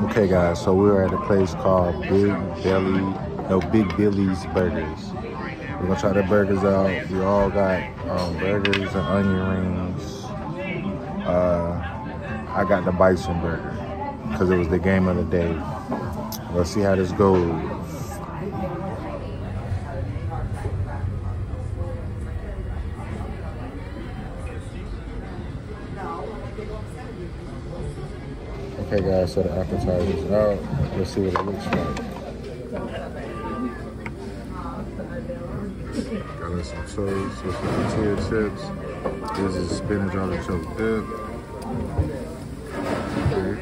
Okay, guys, so we are at a place called Big Belly, no, Big Billy's Burgers. We're gonna try the burgers out. We all got um, burgers and onion rings. Uh, I got the bison burger because it was the game of the day. Let's see how this goes. Okay guys, so the appetizer's out. Let's see what it looks like. Got us some toast with some tortilla chips. This is spinach artichoke dip. Okay.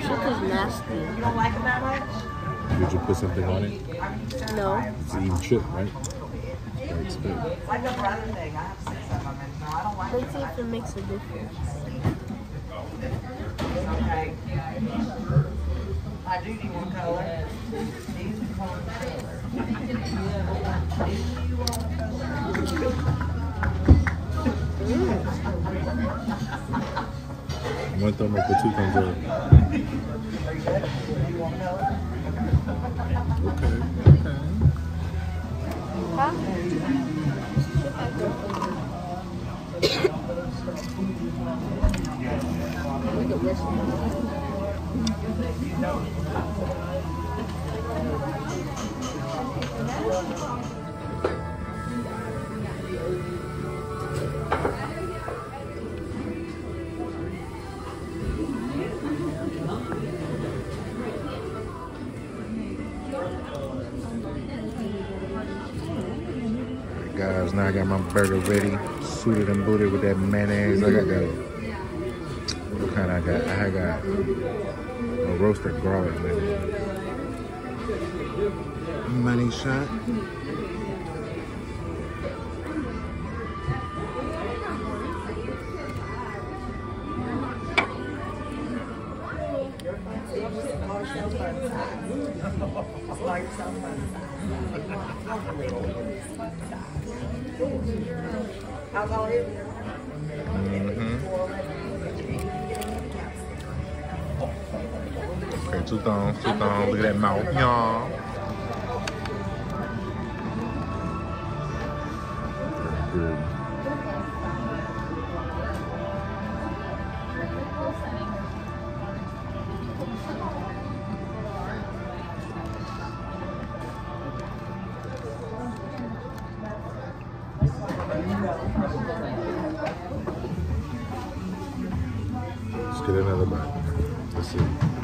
Chip is nasty. You don't like them that much? Did you put something on it? No. It's eating chip, right? I expect. It's like a brother thing. I have six of them, and no, I don't like Let's see if it makes a difference. Okay. I do need one color. These are color. One thumb up for two thumbs up. Guys, now I got my burger ready, suited and booted with that mayonnaise. I got that. What kind I got? I got a roasted garlic mayonnaise. Money shot. How tall are Okay, two thumbs, two thumbs. Look at that mouth, y'all. Let's get another bite. Let's see.